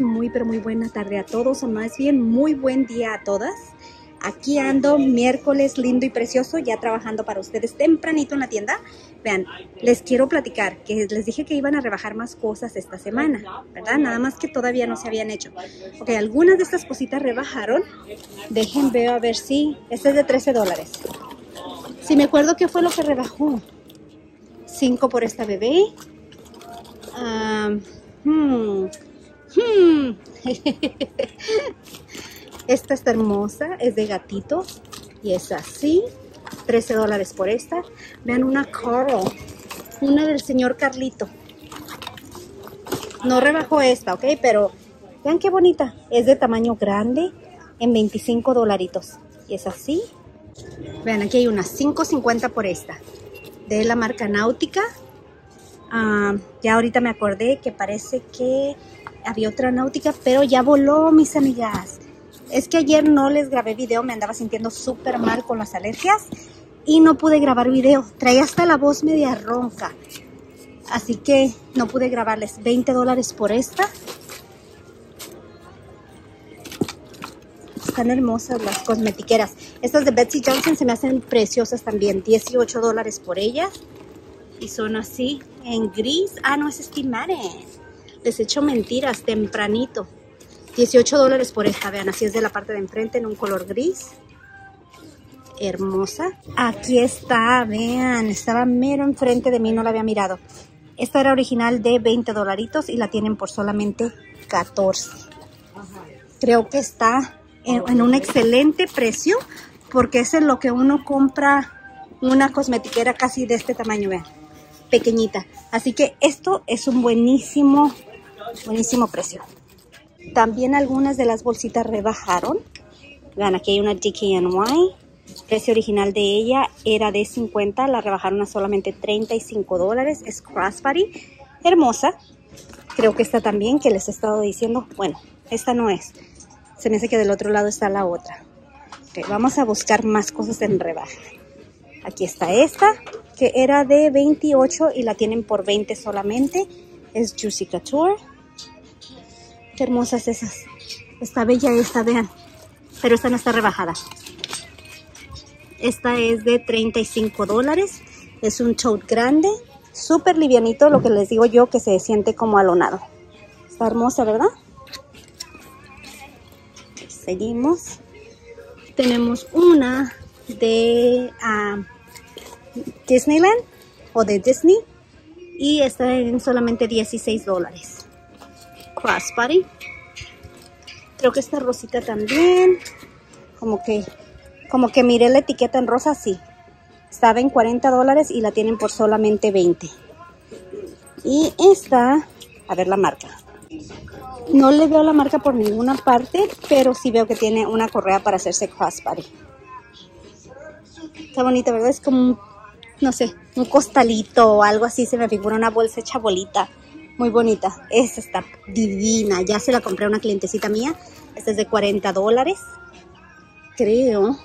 muy pero muy buena tarde a todos, o más bien muy buen día a todas. Aquí ando miércoles lindo y precioso, ya trabajando para ustedes tempranito en la tienda. Vean, les quiero platicar que les dije que iban a rebajar más cosas esta semana, ¿verdad? Nada más que todavía no se habían hecho. Ok, algunas de estas cositas rebajaron. Dejen ver a ver si... Este es de 13 dólares. Si me acuerdo qué fue lo que rebajó. 5 por esta bebé. Ah... Hmm. Hmm. esta está hermosa, es de gatito y es así. 13 dólares por esta. Vean una Carl, una del señor Carlito. No rebajó esta, ¿ok? Pero vean qué bonita. Es de tamaño grande en 25 dolaritos. Y es así. Vean, aquí hay una 5.50 por esta. De la marca Náutica. Ah, ya ahorita me acordé que parece que había otra náutica, pero ya voló, mis amigas. Es que ayer no les grabé video, me andaba sintiendo súper mal con las alergias y no pude grabar video. Traía hasta la voz media ronca. Así que no pude grabarles 20 dólares por esta. Están hermosas las cosmetiqueras. Estas de Betsy Johnson se me hacen preciosas también. 18 dólares por ellas. Y son así en gris. Ah, no, es Steve he hecho mentiras tempranito. 18 dólares por esta, vean, así es de la parte de enfrente en un color gris. Hermosa. Aquí está, vean, estaba mero enfrente de mí, no la había mirado. Esta era original de 20 dolaritos y la tienen por solamente 14. Creo que está en, en un excelente precio porque es en lo que uno compra una cosmetiquera casi de este tamaño, vean pequeñita. Así que esto es un buenísimo, buenísimo precio. También algunas de las bolsitas rebajaron. Vean, aquí hay una DKNY. Precio original de ella era de 50, la rebajaron a solamente 35 dólares. Es crossbody, hermosa. Creo que esta también, que les he estado diciendo. Bueno, esta no es. Se me hace que del otro lado está la otra. vamos a buscar más cosas en rebaja. Aquí está esta que era de 28 y la tienen por 20 solamente. Es Juicy Couture. Qué hermosas esas. Está bella esta, vean. Pero esta no está rebajada. Esta es de 35 dólares. Es un tote grande. Súper livianito, lo que les digo yo, que se siente como alonado. Está hermosa, ¿verdad? Seguimos. Tenemos una de... Ah, Disneyland o de Disney y está en solamente 16 dólares. Crossbody. Creo que esta rosita también. Como que, como que miré la etiqueta en rosa, sí. Estaba en 40 dólares y la tienen por solamente 20. Y esta, a ver la marca. No le veo la marca por ninguna parte, pero sí veo que tiene una correa para hacerse crossbody. Está bonita, ¿verdad? Es como un no sé, un costalito o algo así, se me figura una bolsa hecha bolita. Muy bonita. Esta está divina. Ya se la compré a una clientecita mía. Esta es de 40 dólares. Creo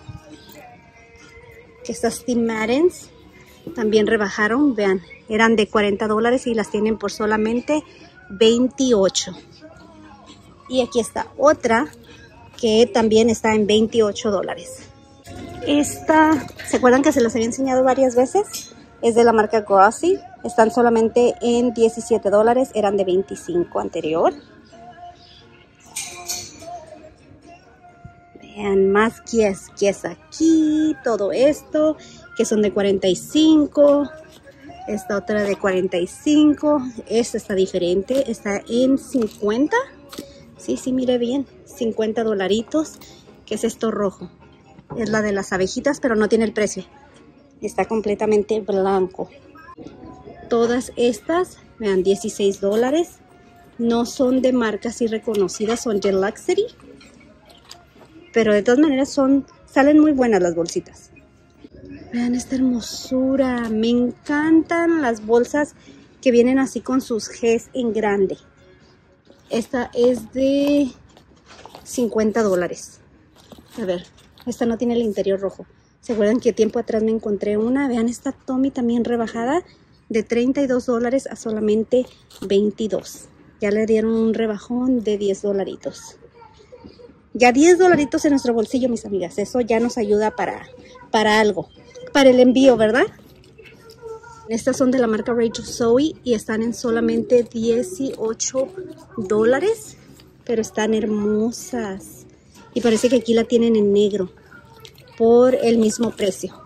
que estas Tim también rebajaron. Vean, eran de 40 dólares y las tienen por solamente 28. Y aquí está otra que también está en 28 dólares. Esta, ¿se acuerdan que se las había enseñado varias veces? Es de la marca Grossi. Están solamente en 17 dólares. Eran de 25 anterior. Vean más guías, guías aquí. Todo esto. Que son de 45. Esta otra de 45. Esta está diferente. Está en 50. Sí, sí, mire bien. 50 dolaritos. ¿Qué es esto rojo? Es la de las abejitas, pero no tiene el precio. Está completamente blanco. Todas estas, vean, 16 dólares. No son de marcas reconocidas, son de Luxury. Pero de todas maneras son, salen muy buenas las bolsitas. Vean esta hermosura. Me encantan las bolsas que vienen así con sus Gs en grande. Esta es de 50 dólares. A ver, esta no tiene el interior rojo. ¿Se acuerdan que tiempo atrás me encontré una? Vean esta Tommy también rebajada de 32 dólares a solamente 22. Ya le dieron un rebajón de 10 dolaritos. Ya 10 dolaritos en nuestro bolsillo, mis amigas. Eso ya nos ayuda para, para algo. Para el envío, ¿verdad? Estas son de la marca Rachel Zoe y están en solamente 18 dólares. Pero están hermosas. Y parece que aquí la tienen en negro. Por el mismo precio.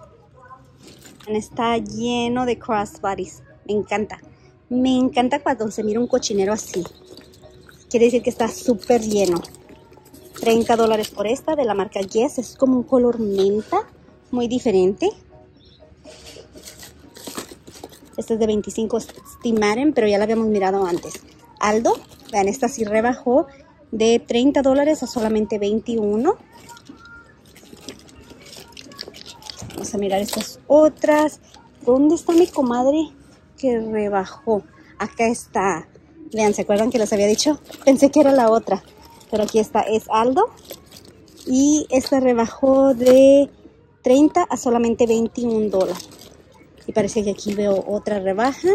Está lleno de crossbodies. Me encanta. Me encanta cuando se mira un cochinero así. Quiere decir que está súper lleno. 30 dólares por esta de la marca Yes. Es como un color menta. Muy diferente. Esta es de 25 Stimaren, pero ya la habíamos mirado antes. Aldo, vean, esta sí rebajó de 30 dólares a solamente 21. Vamos a mirar estas otras. ¿Dónde está mi comadre que rebajó? Acá está. Vean, ¿se acuerdan que les había dicho? Pensé que era la otra. Pero aquí está, es Aldo. Y esta rebajó de 30 a solamente 21 dólares. Y parece que aquí veo otra rebaja,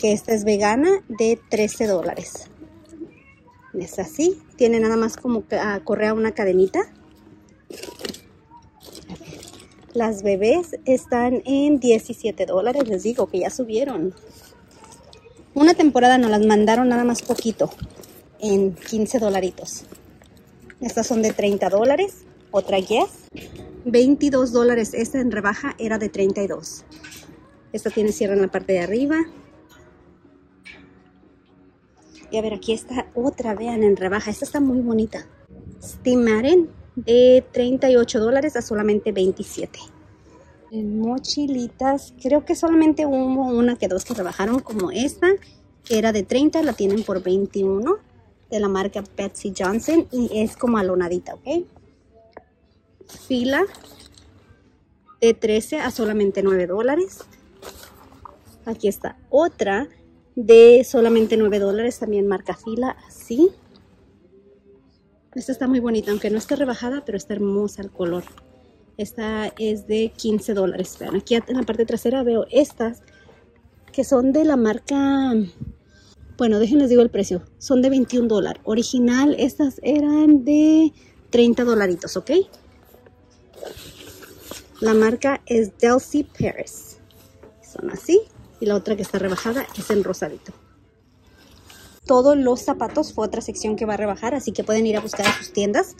que esta es vegana, de 13 dólares. Es así, tiene nada más como a correa una cadenita. Las bebés están en 17 dólares, les digo que ya subieron. Una temporada nos las mandaron nada más poquito, en 15 dolaritos. Estas son de 30 dólares, otra Yes. 22 dólares, esta en rebaja era de 32. Esta tiene cierre en la parte de arriba. Y a ver, aquí está otra, vean, en rebaja. Esta está muy bonita. Stimaren de 38 dólares a solamente 27. En mochilitas, creo que solamente hubo una que dos que rebajaron como esta, que era de 30, la tienen por 21 de la marca Betsy Johnson y es como alonadita, ¿ok? Fila de 13 a solamente 9 dólares. Aquí está otra de solamente 9 dólares, también marca fila, así. Esta está muy bonita, aunque no esté rebajada, pero está hermosa el color. Esta es de 15 dólares. Vean, aquí en la parte trasera veo estas que son de la marca... Bueno, déjenles digo el precio. Son de 21 dólares. Original, estas eran de 30 dolaritos, ¿ok? La marca es Delcy Paris. Son así y la otra que está rebajada es en rosadito. Todos los zapatos fue otra sección que va a rebajar, así que pueden ir a buscar a sus tiendas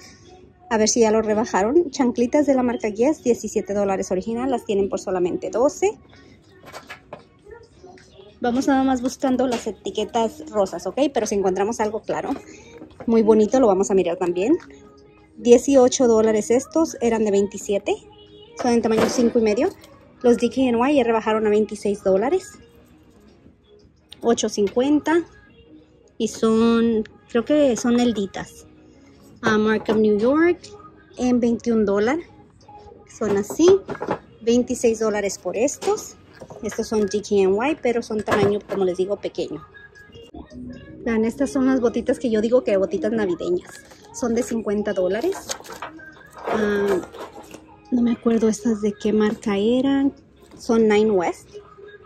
a ver si ya lo rebajaron. Chanclitas de la marca Guess, 17 dólares original, las tienen por solamente 12. Vamos nada más buscando las etiquetas rosas, ¿ok? Pero si encontramos algo claro, muy bonito, lo vamos a mirar también. 18 dólares estos, eran de 27, son en tamaño 5 y medio. Los DKNY ya rebajaron a 26 dólares. 8.50. Y son, creo que son elditas. A Mark of New York en 21 dólares. Son así. 26 dólares por estos. Estos son DKNY, pero son tamaño, como les digo, pequeño. Vean, estas son las botitas que yo digo que botitas navideñas. Son de 50 dólares. Ah, no me acuerdo estas de qué marca eran. Son Nine West.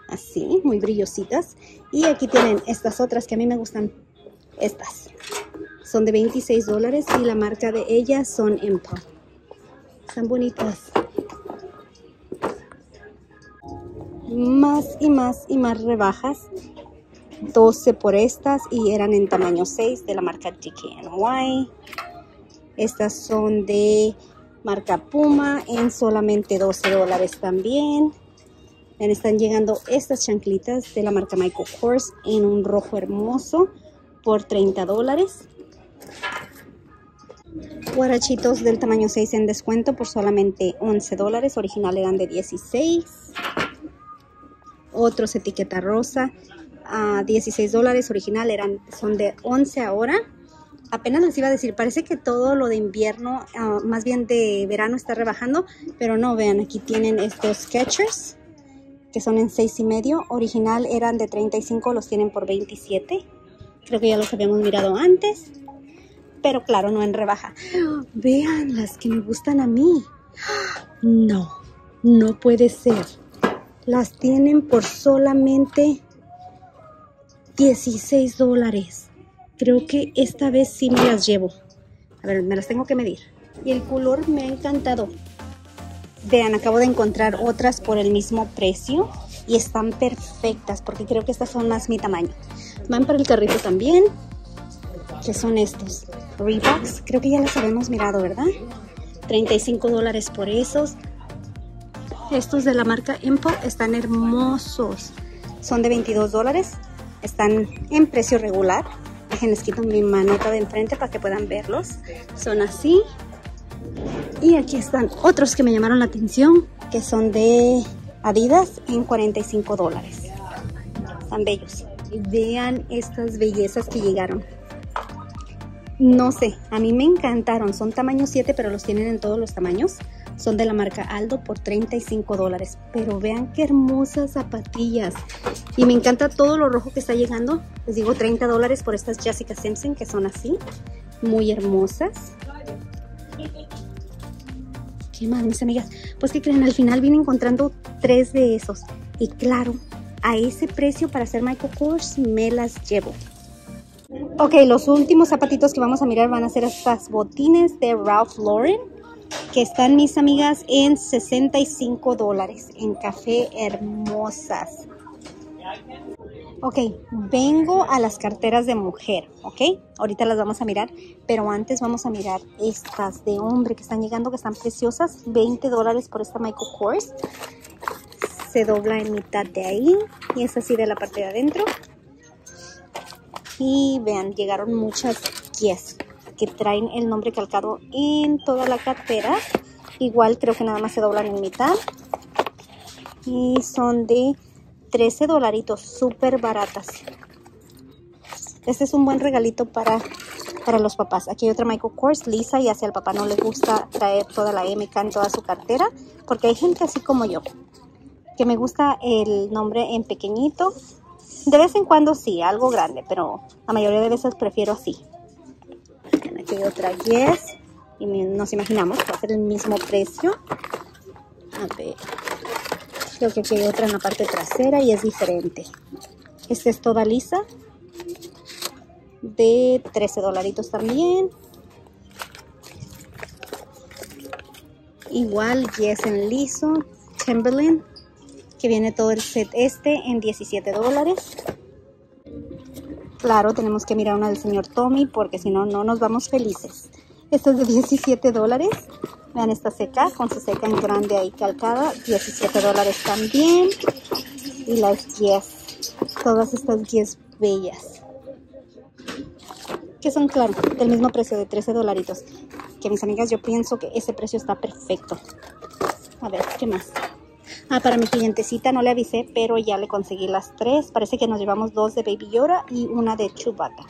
Así, muy brillositas. Y aquí tienen estas otras que a mí me gustan. Estas. Son de 26 dólares y la marca de ellas son Impa. Están bonitas. Más y más y más rebajas. 12 por estas y eran en tamaño 6 de la marca DKNY. Estas son de marca Puma en solamente 12 dólares también. están llegando estas chanclitas de la marca Michael Kors en un rojo hermoso por 30 dólares. Guarachitos del tamaño 6 en descuento por solamente 11 dólares. Original eran de 16. Otros etiqueta rosa a 16 dólares. Original son de 11 ahora apenas les iba a decir, parece que todo lo de invierno, ah, más bien de verano está rebajando, pero no, vean, aquí tienen estos Skechers, que son en 6 y medio, original eran de 35, los tienen por 27, creo que ya los habíamos mirado antes, pero claro, no en rebaja. Vean las que me gustan a mí. No, no puede ser. Las tienen por solamente 16 dólares. Creo que esta vez sí me las llevo. A ver, me las tengo que medir. Y el color me ha encantado. Vean, acabo de encontrar otras por el mismo precio y están perfectas porque creo que estas son más mi tamaño. Van para el carrito también. ¿Qué son estos? Reeboks. Creo que ya los habíamos mirado, ¿verdad? 35 dólares por esos. Estos de la marca Impo están hermosos. Son de 22 dólares. Están en precio regular. Déjenles quito mi manota de enfrente para que puedan verlos. Son así. Y aquí están otros que me llamaron la atención, que son de Adidas en 45 dólares. Están bellos. Vean estas bellezas que llegaron. No sé, a mí me encantaron. Son tamaño 7, pero los tienen en todos los tamaños. Son de la marca Aldo por 35 dólares. Pero vean qué hermosas zapatillas. Y me encanta todo lo rojo que está llegando. Les digo 30 dólares por estas Jessica Simpson que son así. Muy hermosas. ¿Qué más, mis amigas? Pues que creen, al final vine encontrando tres de esos. Y claro, a ese precio para hacer Michael Kors me las llevo. Ok, los últimos zapatitos que vamos a mirar van a ser estas botines de Ralph Lauren. Que están, mis amigas, en 65 dólares. En café hermosas. Ok, vengo a las carteras de mujer, ¿ok? Ahorita las vamos a mirar, pero antes vamos a mirar estas de hombre que están llegando, que están preciosas. 20 dólares por esta Michael Kors. Se dobla en mitad de ahí y es así de la parte de adentro. Y vean, llegaron muchas guías que traen el nombre calcado en toda la cartera. Igual creo que nada más se doblan en mitad. Y son de 13 dolaritos, súper baratas. Este es un buen regalito para, para los papás. Aquí hay otra Michael Kors, lisa, y hacia el papá no le gusta traer toda la MK en toda su cartera, porque hay gente así como yo, que me gusta el nombre en pequeñito. De vez en cuando sí, algo grande, pero la mayoría de veces prefiero así. Aquí hay otra Yes, y nos imaginamos que va a ser el mismo precio. A ver, Creo que hay otra en la parte trasera y es diferente. Esta es toda lisa. De 13 dolaritos también. Igual Yes en liso. Timberland. Que viene todo el set este en 17 dólares. Claro, tenemos que mirar una del señor Tommy porque si no, no nos vamos felices. Esta es de 17 dólares. Vean esta seca con su seca en grande ahí calcada. 17 dólares también. Y las guías. Todas estas guías bellas. Que son, claro, del mismo precio de 13 dolaritos. Que mis amigas, yo pienso que ese precio está perfecto. A ver, ¿qué más? Ah, para mi clientecita no le avisé, pero ya le conseguí las tres. Parece que nos llevamos dos de Baby Yoda y una de Chewbacca.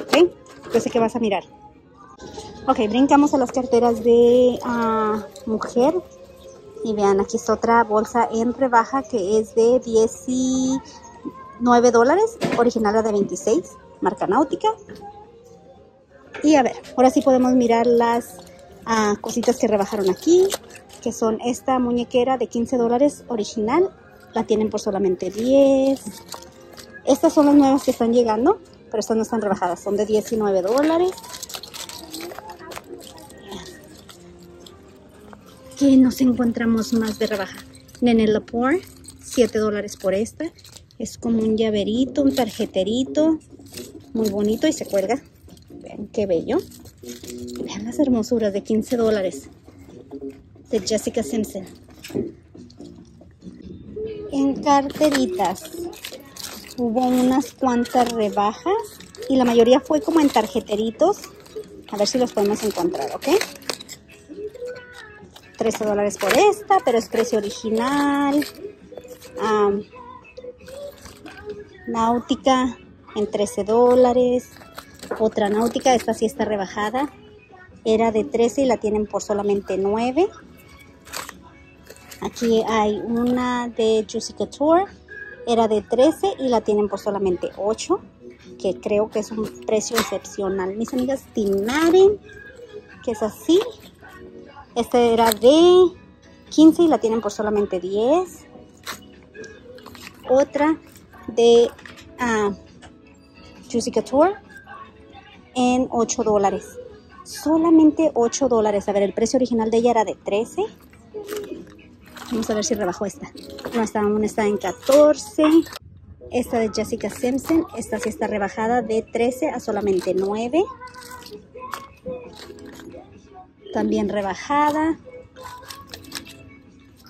¿Ok? Yo sé que vas a mirar. Ok, brincamos a las carteras de uh, mujer. Y vean, aquí está otra bolsa en rebaja que es de 19 dólares. Original era de 26, marca náutica. Y a ver, ahora sí podemos mirar las uh, cositas que rebajaron aquí. Que son esta muñequera de 15 dólares original. La tienen por solamente 10. Estas son las nuevas que están llegando. Pero estas no están rebajadas, son de 19 dólares. Que nos encontramos más de rebaja. Nene Lapour, 7 dólares por esta. Es como un llaverito, un tarjeterito. Muy bonito y se cuelga. Vean qué bello. Vean las hermosuras de 15 dólares. De Jessica Simpson. En carteritas hubo unas cuantas rebajas. Y la mayoría fue como en tarjeteritos. A ver si los podemos encontrar, ¿ok? 13 dólares por esta, pero es precio original. náutica en 13 dólares. Otra náutica, esta sí está rebajada. Era de 13 y la tienen por solamente 9. Aquí hay una de Juicy Couture. Era de 13 y la tienen por solamente 8. Que creo que es un precio excepcional. Mis amigas Tinaren, que es así. Este era de 15 y la tienen por solamente 10. Otra de uh, Juicy Couture. en 8 dólares. Solamente 8 dólares. A ver, el precio original de ella era de 13. Vamos a ver si rebajó esta. No, esta aún está en 14. Esta de Jessica Simpson. Esta sí está rebajada de 13 a solamente 9. También rebajada.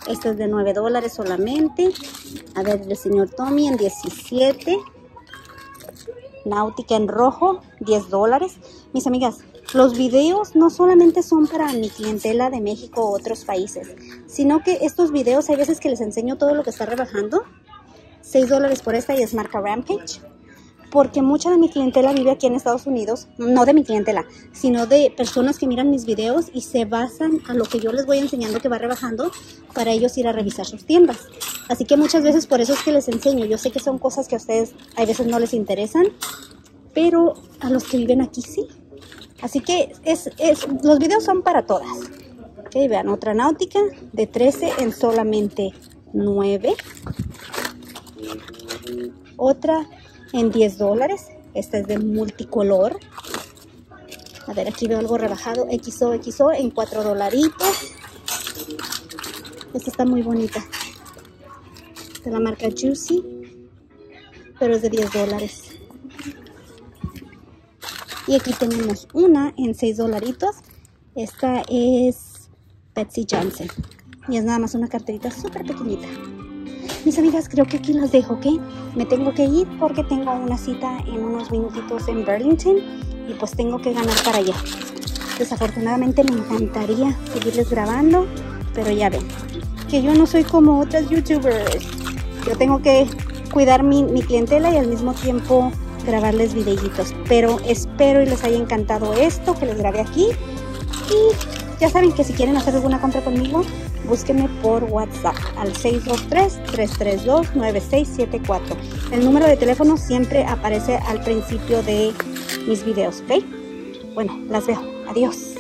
Esta es de 9 dólares solamente. A ver, el señor Tommy en 17. Náutica en rojo, 10 dólares. Mis amigas, los videos no solamente son para mi clientela de México u otros países, sino que estos videos hay veces que les enseño todo lo que está rebajando. 6 dólares por esta y es marca Rampage. Porque mucha de mi clientela vive aquí en Estados Unidos, no de mi clientela, sino de personas que miran mis videos y se basan a lo que yo les voy enseñando que va rebajando para ellos ir a revisar sus tiendas. Así que muchas veces por eso es que les enseño. Yo sé que son cosas que a ustedes a veces no les interesan, pero a los que viven aquí sí. Así que es, los videos son para todas. Ok, vean, otra náutica de 13 en solamente 9. Otra en 10 dólares. Esta es de multicolor. A ver, aquí veo algo rebajado. XO, XO en 4 dolaritos. Esta está muy bonita. De la marca Juicy. Pero es de 10 dólares. Y aquí tenemos una en 6 dolaritos. Esta es Betsy Johnson. Y es nada más una carterita súper pequeñita. Mis amigas, creo que aquí las dejo, ¿ok? Me tengo que ir porque tengo una cita en unos minutitos en Burlington y pues tengo que ganar para allá. Desafortunadamente me encantaría seguirles grabando, pero ya ven, que yo no soy como otras youtubers. Yo tengo que cuidar mi, mi clientela y al mismo tiempo grabarles videitos. Pero espero y les haya encantado esto que les grabé aquí. Y ya saben que si quieren hacer alguna compra conmigo, búsquenme por WhatsApp al 623-332-9674. El número de teléfono siempre aparece al principio de mis videos, ¿ok? Bueno, las veo. Adiós.